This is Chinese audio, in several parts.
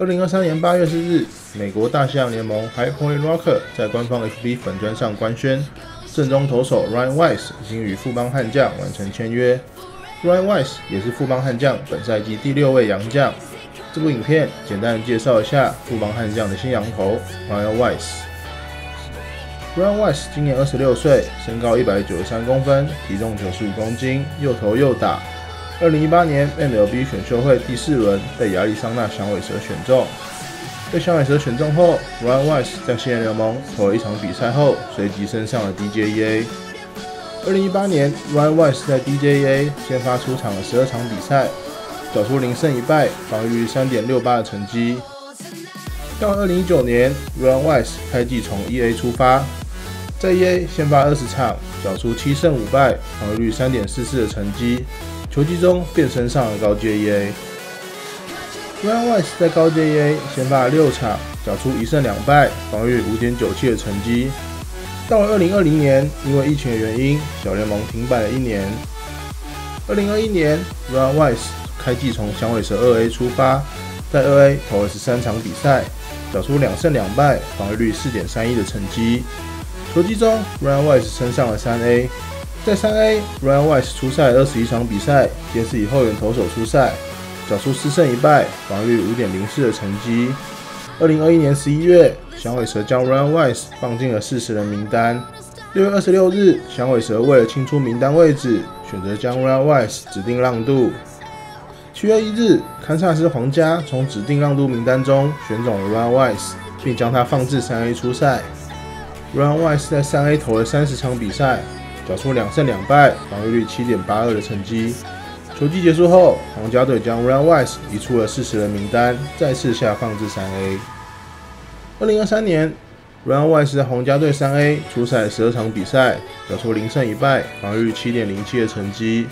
二零二三年八月四日，美国大西洋联盟 High Point Rocker 在官方 FB 粉砖上官宣，正中投手 Ryan Weiss 已经与富邦悍将完成签约。Ryan Weiss 也是富邦悍将本赛季第六位洋将。这部影片简单介绍一下富邦悍将的新洋头 Ryan Weiss。Ryan Weiss 今年二十六岁，身高一百九十三公分，体重九十五公斤，又投又打。二零一八年 MLB 选秀会第四轮被亚利桑那响尾蛇选中，被响尾蛇选中后，Ryan Weiss 在新人联盟投了一场比赛后，随即升上了 DJEA。二零一八年，Ryan Weiss 在 DJEA 先发出场了十二场比赛，缴出零胜一败，防御率三点六八的成绩。到二零一九年，Ryan Weiss 开季从 EA 出发，在 EA 先发二十场，缴出七胜五败，防御率三点四四的成绩。球季中便升上了高阶 EA。Ryan Weiss 在高阶 EA 先发了六场，缴出一胜两败，防御五点九七的成绩。到了二零二零年，因为疫情的原因，小联盟停摆了一年。二零二一年，Ryan Weiss 开季从响尾蛇二 A 出发，在二 A 投了十三场比赛，缴出两胜两败，防御率四点三一的成绩。球季中，Ryan Weiss 升上了三 A。在三 A，Ryan Weiss 出赛二十一场比赛，皆是以后援投手出赛，缴出四胜一败，防御五点零四的成绩。二零二一年十一月，响尾蛇将 Ryan Weiss 放进了四十人名单。六月二十六日，响尾蛇为了清出名单位置，选择将 Ryan Weiss 指定让渡。七月一日，堪萨斯皇家从指定让渡名单中选中了 Ryan Weiss，并将他放置三 A 出赛。Ryan Weiss 在三 A 投了三十场比赛。缴出两胜两败，防御率七点八二的成绩。球季结束后，皇家队将 Ryan Weiss 移出了四十人名单，再次下放至三 A。二零二三年，Ryan Weiss 在皇家队三 A 出赛十二场比赛，缴出零胜一败，防御率七点零七的成绩。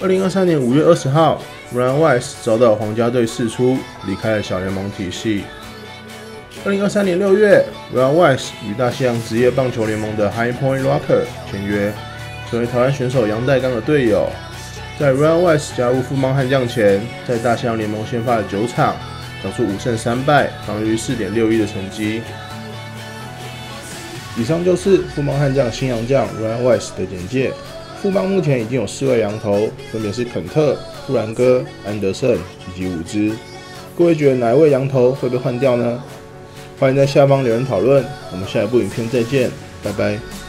二零二三年五月二十号，Ryan Weiss 遭到皇家队释出，离开了小联盟体系。二零二三年六月，Real Weiss 与大西洋职业棒球联盟的 High Point Rocker 签约，成为台湾选手杨代刚的队友。在 Real Weiss 加入富邦悍将前，在大西洋联盟先发了九场，缴出五胜三败，防御四点六一的成绩。以上就是富邦悍将新洋将 Real Weiss 的简介。富邦目前已经有四位羊头，分别是肯特、布兰哥、安德森以及伍兹。各位觉得哪一位羊头会被换掉呢？欢迎在下方留言讨论，我们下一部影片再见，拜拜。